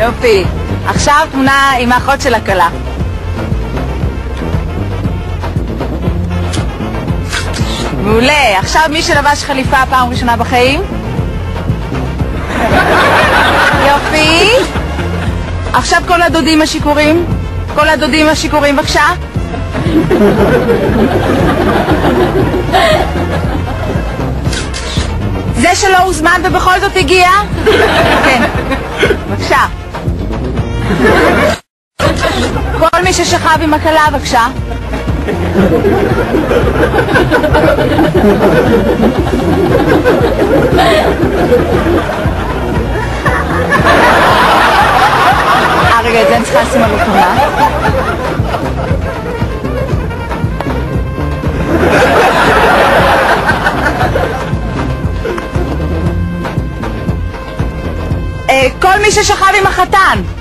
יופי. עכשיו תמונה עם האחות של הכלה. מעולה. עכשיו מי שלבש חליפה פעם ראשונה בחיים? יופי. עכשיו כל הדודים השיכורים. כל הדודים השיכורים בבקשה. זה שלא הוזמן ובכל זאת הגיע? כן. בבקשה. כל מי ששכב עם הכלה, בבקשה. אה, רגע, את זה אני צריכה לשים על אופנה. אה, כל מי ששכב עם החתן.